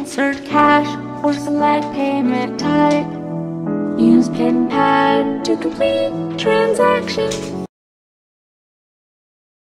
Insert cash or select payment type. Use PIN pad to complete transaction.